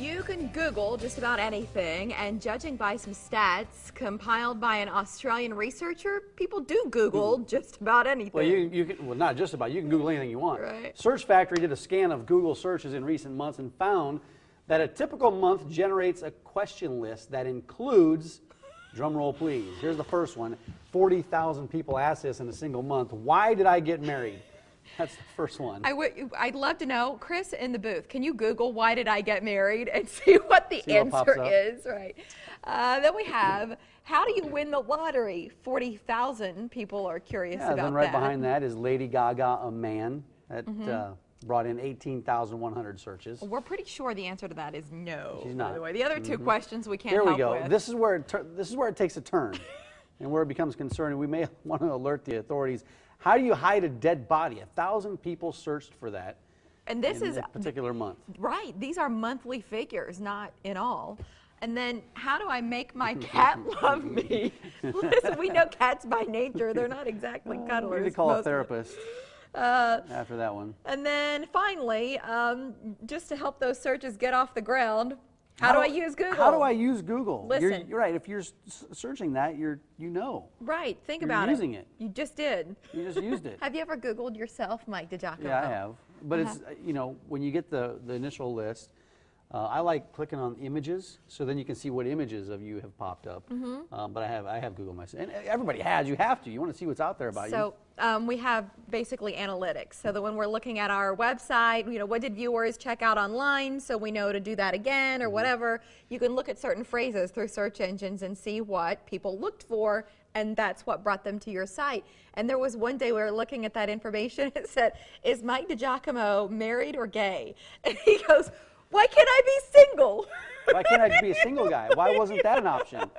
You can Google just about anything, and judging by some stats compiled by an Australian researcher, people do Google just about anything. Well, you, you can, well, not just about, you can Google anything you want. Right. Search Factory did a scan of Google searches in recent months and found that a typical month generates a question list that includes, drum roll please, here's the first one 40,000 people ask this in a single month. Why did I get married? That's the first one. I would, I'd love to know, Chris in the booth, can you Google why did I get married and see what the See answer up. is, right? Uh, then we have, how do you win the lottery? 40,000 people are curious yeah, about then right that. Behind that is Lady Gaga, a man. That uh, brought in 18,100 searches. We're pretty sure the answer to that is no. She's not. Mm-hmm. the way, the other two questions we can't Here we go. with. This is where it this is where it takes a turn, and where it becomes concerning. We may want to alert the authorities. How do you hide a dead body? A thousand people searched for that and this in is a particular month. right. These are monthly figures, not in all. And then, how do I make my cat love me? Listen, we know cats by nature; they're not exactly We cuddlers. need to call a most therapist Uh, after that one. and then finally, um, just to help those searches get off the ground, how, do I use Google? How do I use Google? You're- Listen. You're, right. If you're searching that, you're you know. Right. Think You're about using it. it. You just did. You just used it. Have you ever Googled yourself, Mike DiGiacomo? Yeah, I have. But Uh-huh. it's uh, you know when you get the the initial list, uh, I like clicking on images, so then you can see what images of you have popped up. Mm-hmm. Um, but I have I have Google myself, and everybody has. You have to. You want to see what's out there about you. So um, we have basically analytics. So that when we're looking at our website, you know, what did viewers check out online? So we know to do that again or Mm-hmm. whatever. You can look at certain phrases through search engines and see what people looked for, and that's what brought them to your site. And there was one day we were looking at that information. It said, "Is Mike DiGiacomo married or gay?" And he goes, "Why can't I be single?" Why can't I just be a single guy? Why wasn't that an option?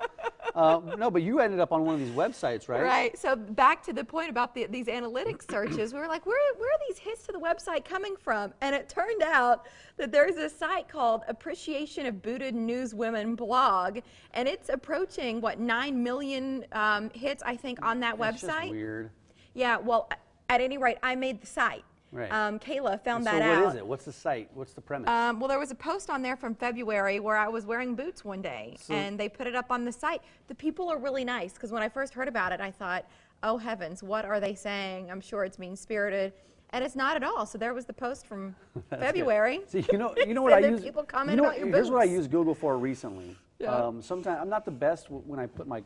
Uh, no, but you ended up on one of these websites, right? Right. So back to the point about the, these analytics searches, we were like, where, where are these hits to the website coming from? And it turned out that there's a site called Appreciation of Booted News Women blog, and it's approaching what nine million um, hits, I think, on that That's website. just weird. Yeah. Well, at any rate, I made the site. Right. Um, Kayla found so that what out. is it? What's the site? What's the premise? Um, well, there was a post on there from February where I was wearing boots one day, So- and they put it up on the site. The people are really nice because when I first heard about it, I thought, "Oh heavens, what are they saying?" I'm sure it's mean spirited, and it's not at all. So there was the post from That's good. February. See, you know, you know what I that use. people you comment know, about your here's what I boots. use Google for recently. Yeah. Um, sometimes I'm not the best w- when I put my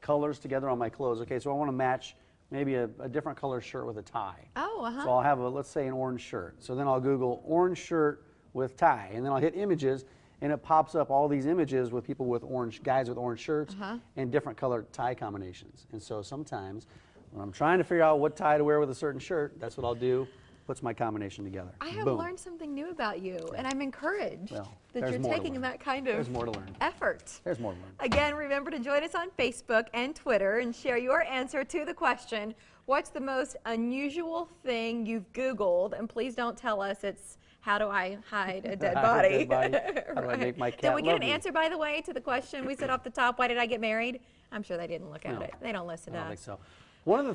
colors together on my clothes. Okay, so I want to match maybe a, a different color shirt with a tie. Oh, uh-huh. So I'll have a let's say an orange shirt. So then I'll Google orange shirt with tie, and then I'll hit images, and it pops up all these images with people with orange guys with orange shirts Uh-huh. and different colored tie combinations. And so sometimes when I'm trying to figure out what tie to wear with a certain shirt, that's what I'll do. Puts my combination together. I have Boom. learned something new about you, and I'm encouraged Well, that you're taking that kind of There's more to learn. effort. There's more to learn. Again, remember to join us on Facebook and Twitter and share your answer to the question What's the most unusual thing you've Googled? And please don't tell us it's how do I hide a dead body? dead body. How do I make my Did cat we get an me? answer, by the way, to the question we said off the top Why did I get married? I'm sure they didn't look at No. it. They don't listen I don't us. think so. One of the